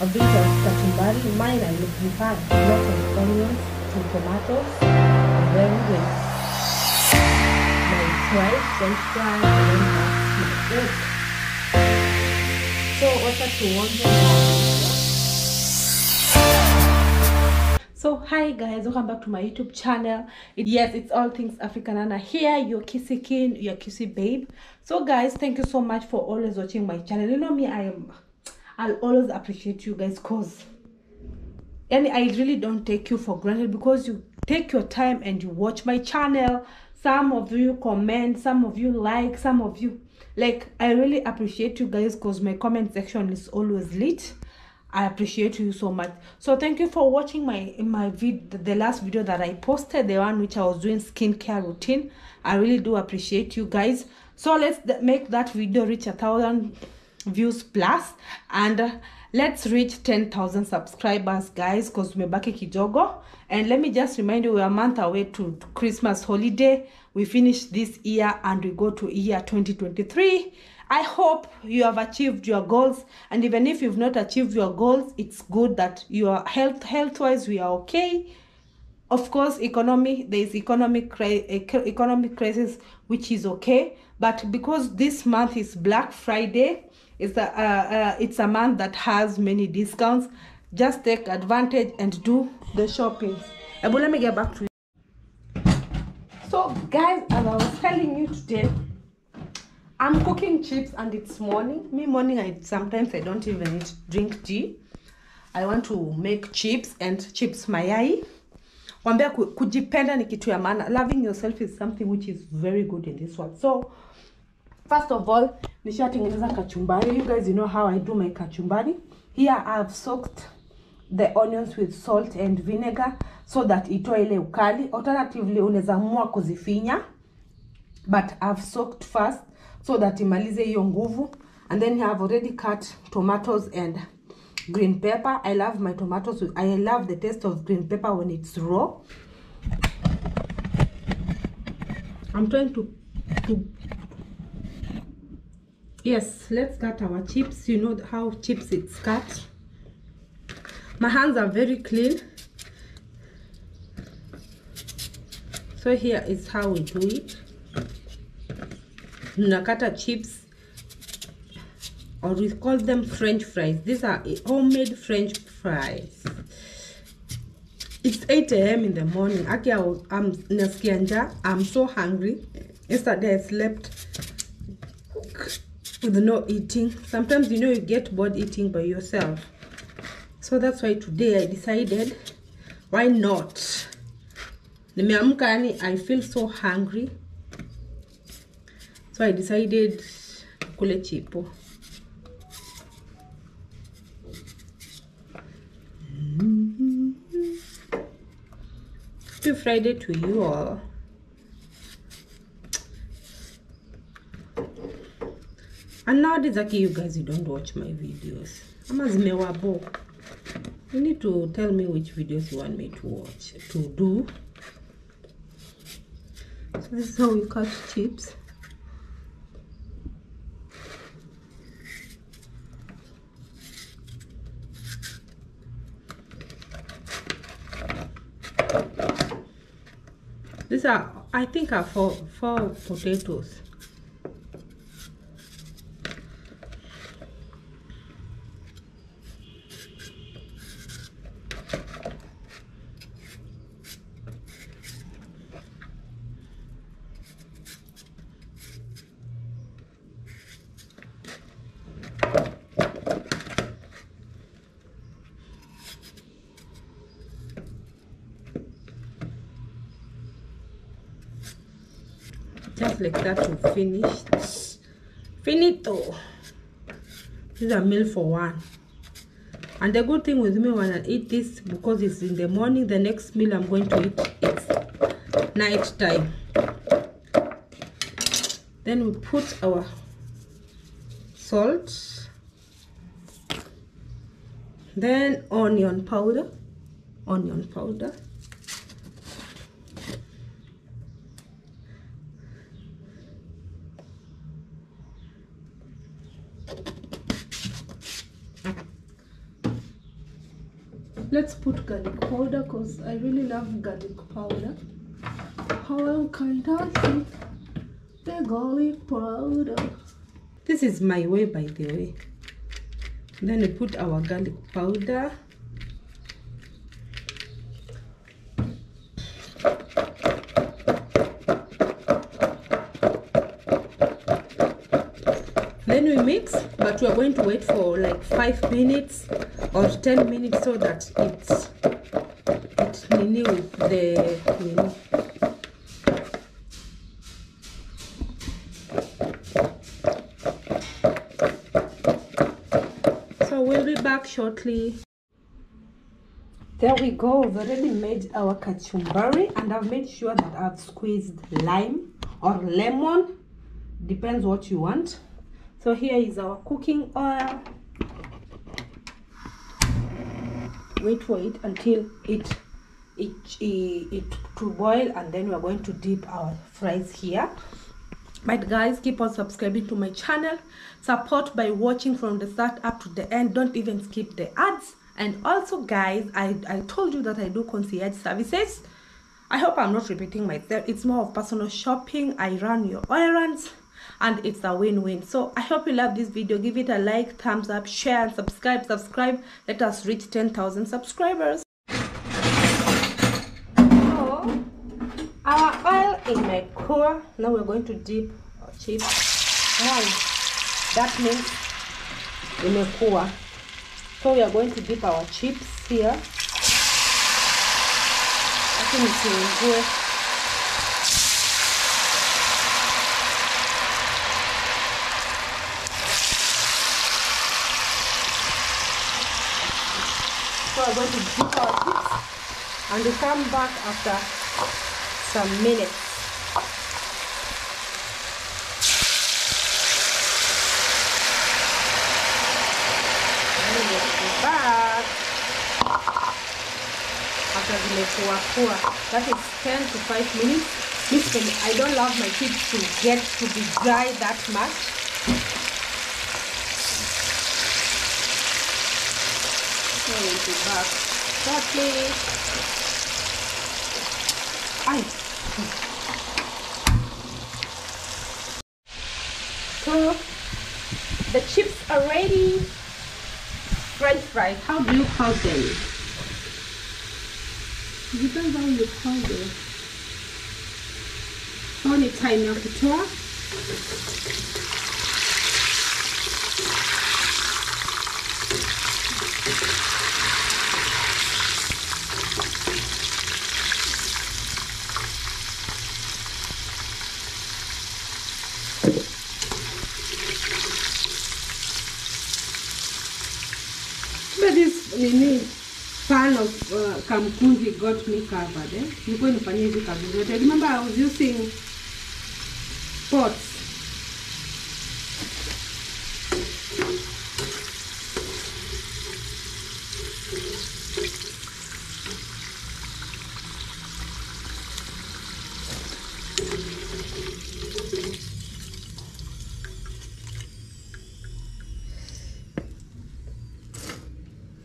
of this kachumbari. Mine I prefer lots of onions and tomatoes. And then with my fries, french fries, and then that's it. So wacha tuonje na So hi guys, welcome back to my YouTube channel. It- yes, it's all things African Nana here, your Kisii king, your Kisii babe. So guys, thank you so much for always watching my channel. You know me, I am I'll always appreciate you guys cause and I really don't take you for granted because you take your time and you watch my channel. Some of you comment, some of you like, some of you like. I really appreciate you guys because my comment section is always lit. I appreciate you so much. So thank you for watching my my vid the last video that I posted, the one which I was doing skincare routine. I really do appreciate you guys. So let's make that video reach a thousand views plus. And uh, let's reach 10,000 subscribers guys because tumebaki kidogo. And let me just remind you we're a month away to christmas holiday. We finish this year and we go to year 2023 i hope you have achieved your goals. And even if you've not achieved your goals it's good that your health health wise we are okay. Of course economy there is economic cri- economic crisis which is okay. But because this month is black friday it's a uh, uh, it's a month that has many discounts. Just take advantage and do the shopping. Ebu, let me get back to you. So guys as i was telling you today i'm cooking chips and it's morning. Me morning i sometimes i don't even need drink tea. I want to make chips and chips mayai kwambia ku- kujipenda ni kitu loving yourself is something which is very good in this world. So first of all nishatengeneza kachumbari. You guys you know how i do my kachumbari. Here i've soaked the onions with salt and vinegar so that itoe ile ukali. Alternatively unaweza amua kuzifinya but i've soaked first so that imalize hiyo nguvu. And then i've already cut tomatoes and green pepper. I love my tomatoes i love the taste of green pepper when it's raw. I'm trying to, to yes let's cut our chips. You know how chips it's cut my hands are very clean. So here is how we do it. Nakata chips or we call them french fries. These are homemade french fries. It's 8 a.m in the morning. Was- i'm i'm so hungry. Yesterday i slept with no eating. Sometimes you know you get bored eating by yourself. So that's why today i decided why not? I feel so hungry. So i decided kule chipo. Happy friday to you all and nowadays aki you guys you don't watch my videos. Ama zimewabo you need to tell me which videos you want me to watch to do. So this is how we cut chips. These are i think are four four potatoes just like that we finished finito this is a meal for one. And the good thing with me when i eat this because it's in the morning the next meal i'm going to eat it's night time. Then we put our salt. Then onion powder. Onion powder let's put garlic powder because I really love garlic powder. How can I see the garlic powder? This is my way, by the way. Then we put our garlic powder. Then we mix, but we are going to wait for like five minutes or 10 minutes so that it's it with the. So we'll be back shortly. There we go. We've already made our kachumbari and I've made sure that I've squeezed lime or lemon. Depends what you want. So here is our cooking oil. Wait for it until it it it, it to boil and then we are going to dip our fries here. But guys, keep on subscribing to my channel. Support by watching from the start up to the end. Don't even skip the ads. And also, guys, I, I told you that I do concierge services. I hope I'm not repeating myself. It's more of personal shopping. I run your errands and it's a win-win. So I hope you love this video. Give it a like, thumbs up, share, and subscribe. Subscribe. Let us reach 10,000 subscribers. So, our oil in my core. Now we're going to dip our chips. That means imekuwa. So we are going to dip our chips here. Acha nisiungue. So we're going to dip our chips and we come back after some minutes. Back after zimekuwa kuwa. That is 10 to 5 minutes. Listen, I don't love my chips to get to be dry that much. So we'll be back shortly. So the chips are ready. French fries. How do you call them? Depends how you call them. Ni time ya kutoa. Kamkunji got me covered eh? Nilikuwa nifanyia hizi kazi zote. Remember I was using pots.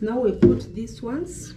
Now we put these ones.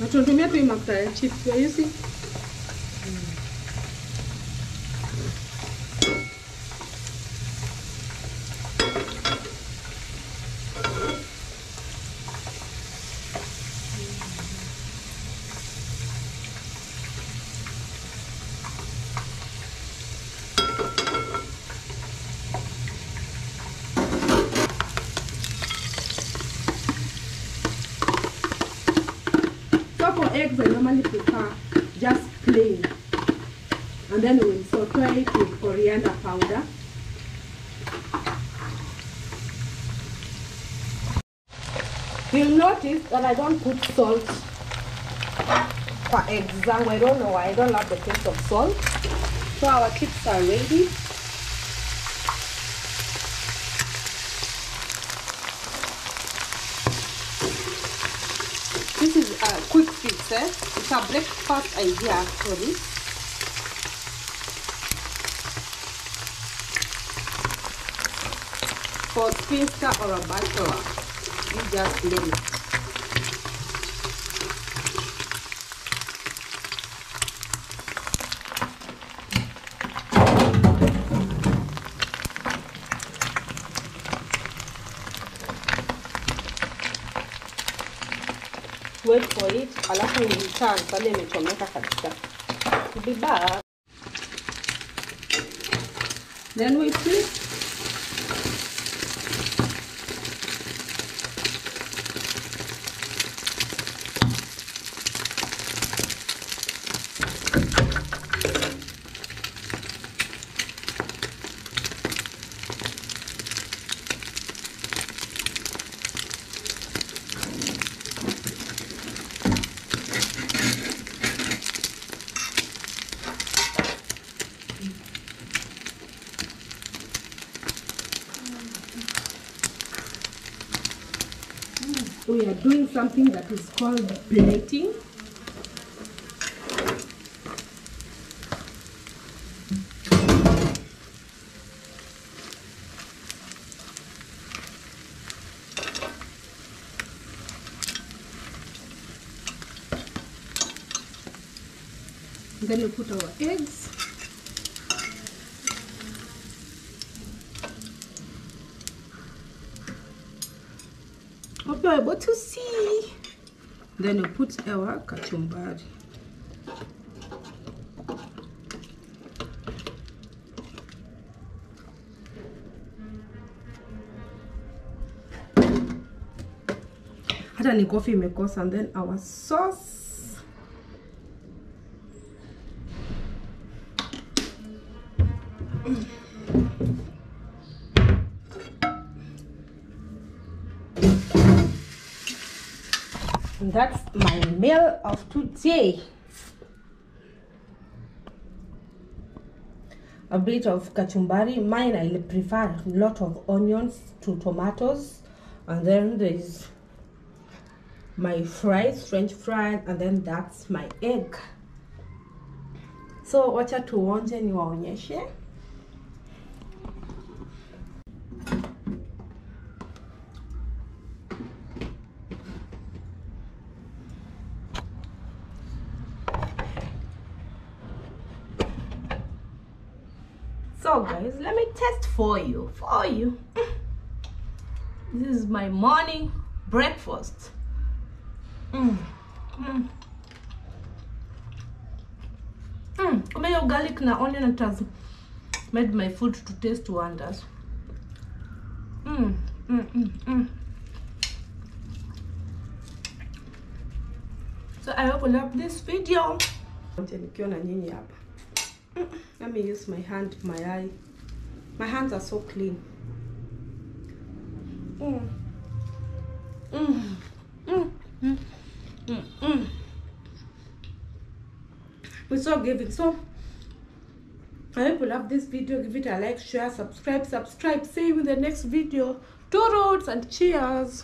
Natumia tu hii mafuta ya chips. You see? For eggs, I normally prefer just plain. and then we'll saute it with coriander powder. You'll notice that I don't put salt for example I don't know why. I don't love the taste of salt. So our chips are ready this is a quick fix eh? it's a breakfast idea actually. For spinster or a bachelor you just blend it wait for it alafu ni turn pale imechomeka kabisa be back then we flip doing something that is called plating then we put our eggs hope you're able to see. Then you put our kachumbari hata ni coffee imekosa and then our sauce that's my meal of today. A bit of kachumbari. Mine, I prefer a lot of onions to tomatoes. And then there's my fries, french fries, and then that's my egg. So wacha tuonje niwaonyeshe. So guys, let me test for you, for you. This is my morning breakfast. Mm. Mm. Mm. your garlic na onion it has made my food to taste wonders. Mm. Mm, mm, mm. So I hope you love this video. Nikiwa na nyinyi hapa. Let me use my hand, my eye. My hands are so clean. Mm. Mm. Mm. Mm. Mm. Mm. It's so giving. So I hope you love this video. Give it a like, share, subscribe, subscribe. See you in the next video. Two roads and cheers.